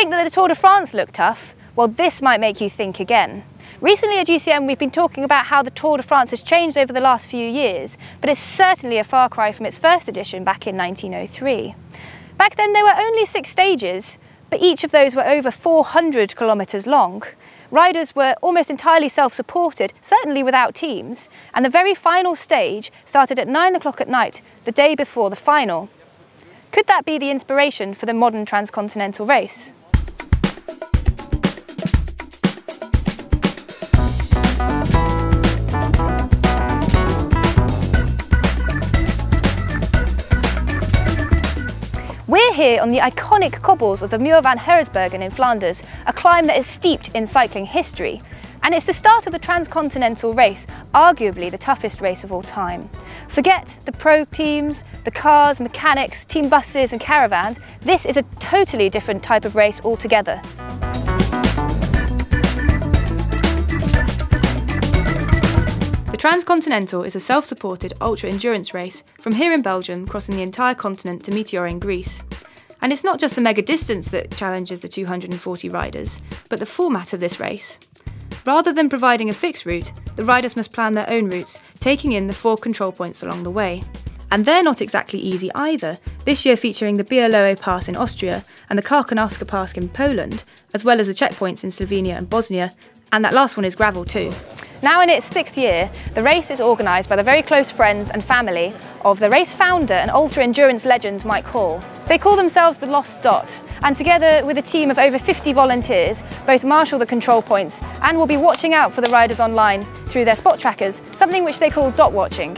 think that the Tour de France looked tough? Well, this might make you think again. Recently at GCN, we've been talking about how the Tour de France has changed over the last few years, but it's certainly a far cry from its first edition back in 1903. Back then, there were only six stages, but each of those were over 400 kilometres long. Riders were almost entirely self-supported, certainly without teams, and the very final stage started at 9 o'clock at night, the day before the final. Could that be the inspiration for the modern transcontinental race? Here on the iconic cobbles of the Muur van Geraardsbergen in Flanders, a climb that is steeped in cycling history. And it's the start of the transcontinental race, arguably the toughest race of all time. Forget the pro teams, the cars, mechanics, team buses and caravans. This is a totally different type of race altogether. The Transcontinental is a self-supported ultra-endurance race from here in Belgium crossing the entire continent to Meteora in Greece. And it's not just the mega distance that challenges the 240 riders, but the format of this race. Rather than providing a fixed route, the riders must plan their own routes, taking in the four control points along the way. And they're not exactly easy either, this year featuring the Bialowo Pass in Austria and the Karkonoska Pass in Poland, as well as the checkpoints in Slovenia and Bosnia, and that last one is gravel too. Now in its sixth year, the race is organised by the very close friends and family of the race founder and ultra-endurance legend Mike Hall. They call themselves the Lost Dot, and together with a team of over 50 volunteers, both marshal the control points and will be watching out for the riders online through their spot trackers, something which they call dot watching.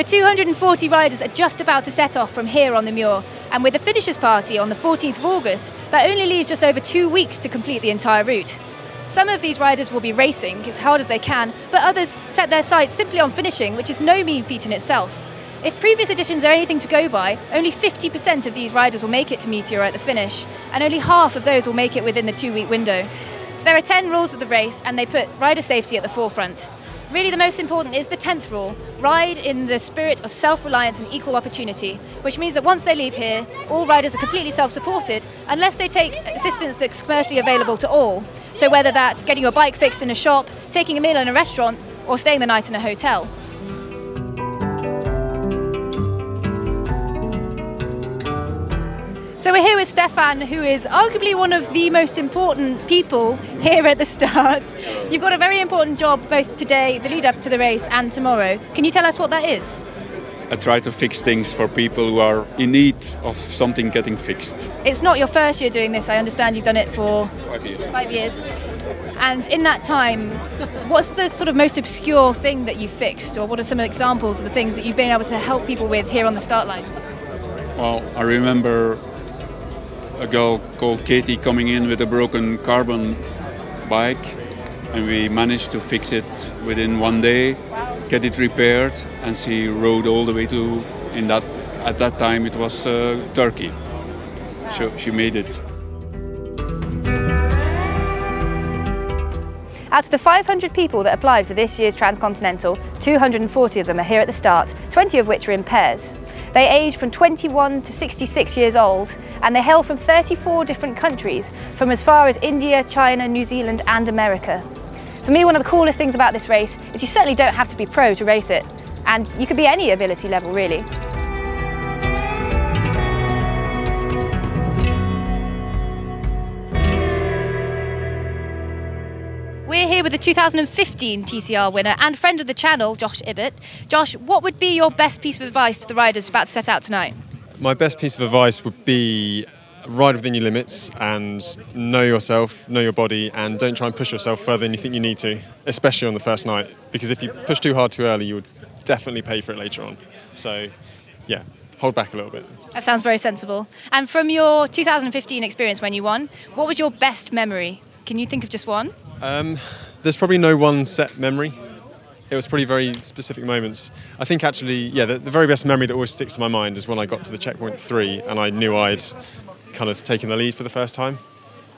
The 240 riders are just about to set off from here on the Muur, and with the finishers party on the 14th of August, that only leaves just over two weeks to complete the entire route. Some of these riders will be racing as hard as they can, but others set their sights simply on finishing, which is no mean feat in itself. If previous editions are anything to go by, only 50% of these riders will make it to Meteora at the finish, and only half of those will make it within the two week window. There are 10 rules of the race, and they put rider safety at the forefront. Really, the most important is the 10th rule ride in the spirit of self reliance and equal opportunity, which means that once they leave here, all riders are completely self supported unless they take assistance that's commercially available to all. So, whether that's getting your bike fixed in a shop, taking a meal in a restaurant, or staying the night in a hotel. So we're here with Stefan, who is arguably one of the most important people here at the start. You've got a very important job both today, the lead up to the race, and tomorrow. Can you tell us what that is? I try to fix things for people who are in need of something getting fixed. It's not your first year doing this. I understand you've done it for Five years. five years. And in that time, what's the sort of most obscure thing that you've fixed, or what are some examples of the things that you've been able to help people with here on the start line? Well, I remember a girl called Katie coming in with a broken carbon bike, and we managed to fix it within one day, get it repaired, and she rode all the way to. In that at that time it was uh, Turkey. So she made it. Out of the 500 people that applied for this year's Transcontinental, 240 of them are here at the start, 20 of which are in pairs. They age from 21 to 66 years old and they hail from 34 different countries, from as far as India, China, New Zealand and America. For me, one of the coolest things about this race is you certainly don't have to be pro to race it, and you could be any ability level really. We're here with the 2015 TCR winner and friend of the channel, Josh Ibbott. Josh, what would be your best piece of advice to the riders about to set out tonight? My best piece of advice would be ride within your limits and know yourself, know your body, and don't try and push yourself further than you think you need to, especially on the first night. Because if you push too hard too early, you would definitely pay for it later on. So, yeah, hold back a little bit. That sounds very sensible. And from your 2015 experience when you won, what was your best memory? Can you think of just one? Um, there's probably no one set memory. It was probably very specific moments. I think actually, yeah, the, the very best memory that always sticks to my mind is when I got to the checkpoint three and I knew I'd kind of taken the lead for the first time.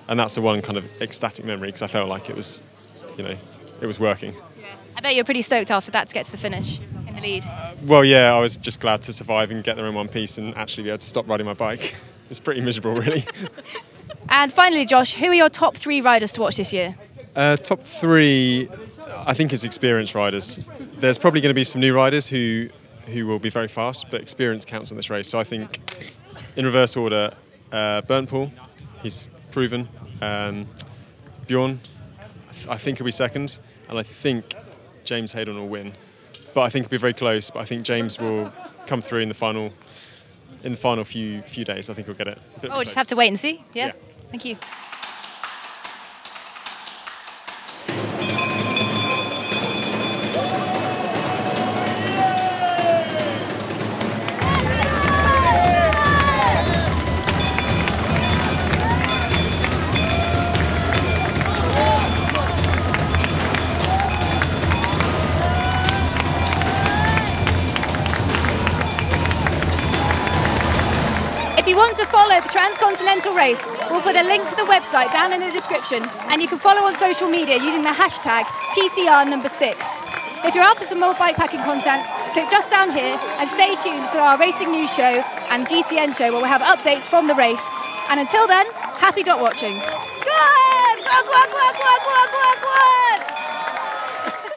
and that's the one kind of ecstatic memory because I felt like it was, you know, it was working. I bet you're pretty stoked after that to get to the finish in the lead. Well, yeah, I was just glad to survive and get there in one piece and actually be able to stop riding my bike. It's pretty miserable, really. and finally, Josh, who are your top three riders to watch this year? Uh, top three, I think, is experienced riders. There's probably going to be some new riders who who will be very fast, but experience counts on this race. So I think, in reverse order, uh, Bernd Paul, he's proven. Um, Bjorn, I think he'll be second, and I think James Hayden will win. But I think it'll be very close. But I think James will come through in the final in the final few few days. I think we'll get it. Oh, we'll just have to wait and see. Yeah. yeah. Thank you. You want to follow the Transcontinental Race, we'll put a link to the website down in the description, and you can follow on social media using the hashtag TCR number six. If you're after some more bikepacking content, click just down here and stay tuned for our racing news show and GCN show where we'll have updates from the race. And until then, happy dot watching. Good! Go, go, go, go, go, go, go!